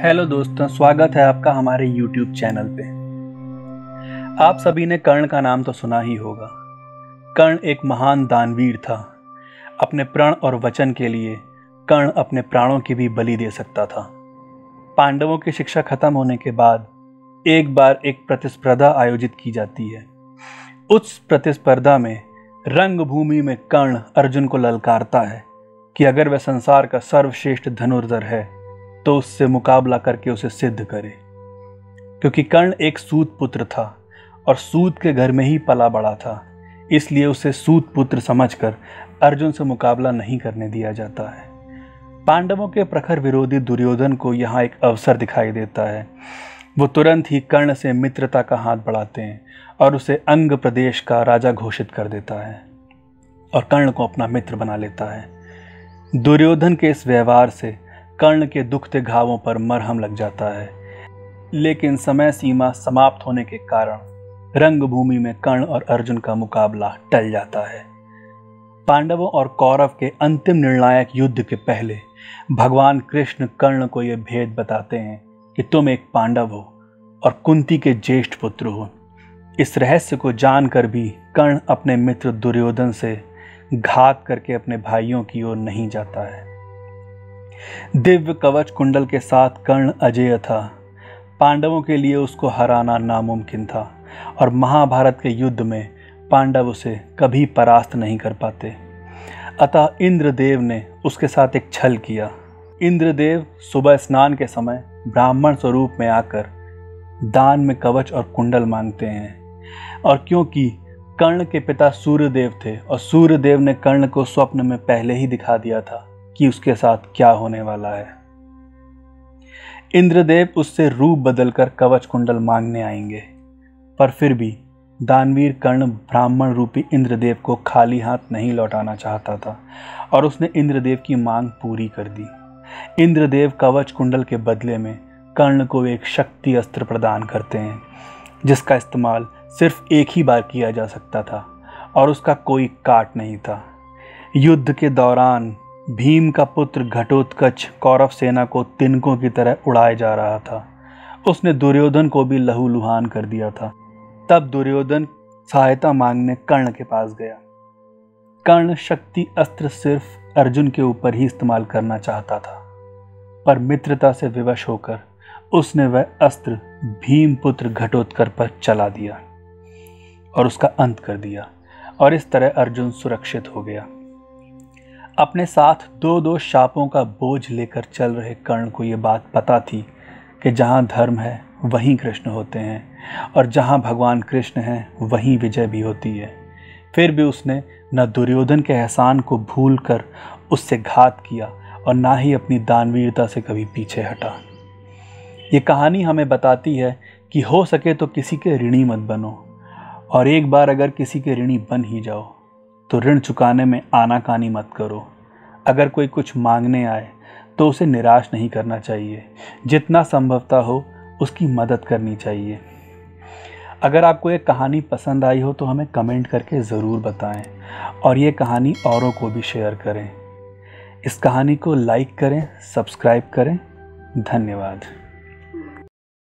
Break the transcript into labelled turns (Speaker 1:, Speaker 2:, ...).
Speaker 1: Hello दोस्तों, स्वागत है आपका हमारे यूट्यूब चैनल पे। आप सभी ने कर्ण का नाम तो सुना ही होगा। कर्ण एक महान दानवीर था। अपने प्रण और वचन के लिए कर्ण अपने प्राणों की भी बलि दे सकता था। पांडवों की शिक्षा खत्म होने के बाद एक बार एक प्रतिस्पर्धा आयोजित की जाती है। उस प्रतिस्पर्धा में रंगभूमि में कर्ण अर्जुन को ललकारता है कि अगर वह संसार का सर्वश्रेष्ठ धनुर्धर है तो उससे मुकाबला करके उसे सिद्ध करे। क्योंकि कर्ण एक सूत पुत्र था और सूत के घर में ही पला बड़ा था, इसलिए उसे सूत पुत्र समझकर अर्जुन से मुकाबला नहीं करने दिया जाता है। पांडवों के प्रखर विरोधी दुर्योधन को यहाँ एक अवसर दिखाई देता है। वो तुरंत ही कर्ण से मित्रता का हाथ बढ़ाते हैं और उसे अंग प्रदेश का राजा घोषित कर देता है और कर्ण को अपना मित्र बना लेता है। दुर्योधन के इस व्यवहार से कर्ण के दुखते घावों पर मरहम लग जाता है। लेकिन समय सीमा समाप्त होने के कारण रंगभूमि में कर्ण और अर्जुन का मुकाबला टल जाता है। पांडवों और कौरव के अंतिम निर्णायक युद्ध के पहले भगवान कृष्ण कर्ण को यह भेद बताते हैं कि तुम एक पांडव हो और कुंती के ज्येष्ठ पुत्र हो। इस रहस्य को जानकर भी कर्ण अपने मित्र दुर्योधन से घात करके अपने भाइयों की ओर नहीं जाता है। दिव्य कवच कुंडल के साथ कर्ण अजेय था। पांडवों के लिए उसको हराना नामुमकिन था और महाभारत के युद्ध में पांडव उसे कभी परास्त नहीं कर पाते। अतः इंद्रदेव ने उसके साथ एक छल किया। इंद्रदेव सुबह स्नान के समय ब्राह्मण स्वरूप में आकर दान में कवच और कुंडल मांगते हैं। और क्योंकि कर्ण के पिता सूर्यदेव थे और सूर्यदेव ने कर्ण को स्वप्न में पहले ही दिखा दिया था कि उसके साथ क्या होने वाला है। इंद्रदेव उससे रूप बदलकर कवच कुंडल मांगने आएँगे, पर फिर भी दानवीर कर्ण ब्राह्मण रूपी इंद्रदेव को खाली हाथ नहीं लौटाना चाहता था और उसने इंद्रदेव की मांग पूरी कर दी। इंद्रदेव कवच कुंडल के बदले में कर्ण को एक शक्ति अस्त्र प्रदान करते हैं, जिसका इस्तेमाल सिर्फ़ एक ही बार किया जा सकता था और उसका कोई काट नहीं था। युद्ध के दौरान भीम का पुत्र घटोत्कच कौरव सेना को तिनकों की तरह उड़ाए जा रहा था। उसने दुर्योधन को भी लहूलुहान कर दिया था। तब दुर्योधन सहायता मांगने कर्ण के पास गया। कर्ण शक्ति अस्त्र सिर्फ़ अर्जुन के ऊपर ही इस्तेमाल करना चाहता था, पर मित्रता से विवश होकर उसने वह अस्त्र भीम पुत्र घटोत्कर पर चला दिया और उसका अंत कर दिया और इस तरह अर्जुन सुरक्षित हो गया। अपने साथ दो दो शापों का बोझ लेकर चल रहे कर्ण को ये बात पता थी कि जहाँ धर्म है, वहीं कृष्ण होते हैं और जहाँ भगवान कृष्ण हैं, वहीं विजय भी होती है। फिर भी उसने न दुर्योधन के एहसान को भूल कर उससे घात किया और ना ही अपनी दानवीरता से कभी पीछे हटा। ये कहानी हमें बताती है कि हो सके तो किसी के ऋणी मत बनो और एक बार अगर किसी के ऋणी बन ही जाओ तो ऋण चुकाने में आनाकानी मत करो। अगर कोई कुछ मांगने आए तो उसे निराश नहीं करना चाहिए। जितना संभवता हो, उसकी मदद करनी चाहिए। अगर आपको ये कहानी पसंद आई हो तो हमें कमेंट करके ज़रूर बताएँ और ये कहानी औरों को भी शेयर करें। इस कहानी को लाइक करें, सब्सक्राइब करें। धन्यवाद।